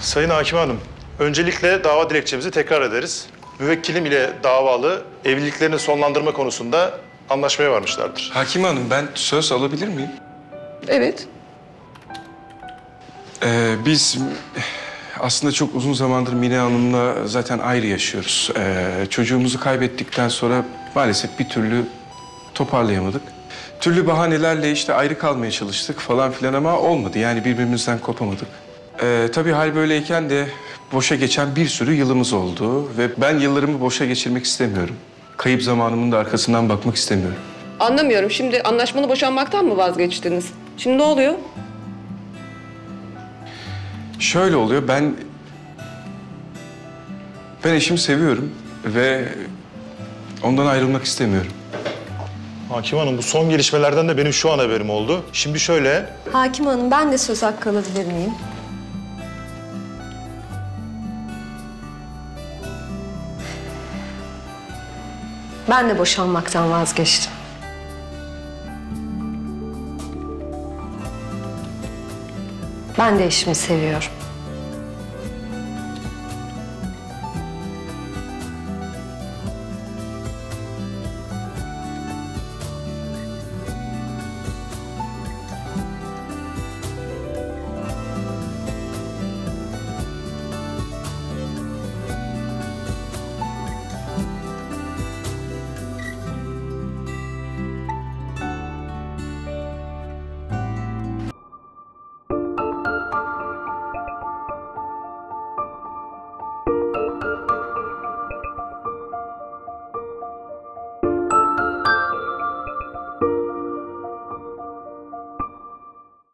Sayın Hakim Hanım, öncelikle dava dilekçemizi tekrar ederiz. Müvekkilim ile davalı evliliklerini sonlandırma konusunda anlaşmaya varmışlardır. Hakim Hanım ben söz alabilir miyim? Evet. Ee, biz aslında çok uzun zamandır Mine Hanım'la zaten ayrı yaşıyoruz. Ee, çocuğumuzu kaybettikten sonra maalesef bir türlü toparlayamadık. Türlü bahanelerle işte ayrı kalmaya çalıştık falan filan ama olmadı. Yani birbirimizden kopamadık. Ee, tabii hal böyleyken de boşa geçen bir sürü yılımız oldu. Ve ben yıllarımı boşa geçirmek istemiyorum. Kayıp zamanımın da arkasından bakmak istemiyorum. Anlamıyorum. Şimdi anlaşmalı boşanmaktan mı vazgeçtiniz? Şimdi ne oluyor? Şöyle oluyor, ben... Ben eşimi seviyorum ve ondan ayrılmak istemiyorum. Hakim Hanım bu son gelişmelerden de benim şu an haberim oldu. Şimdi şöyle, Hakim Hanım ben de söz hakkı alabilir miyim? Ben de boşanmaktan vazgeçtim. Ben de eşimi seviyorum.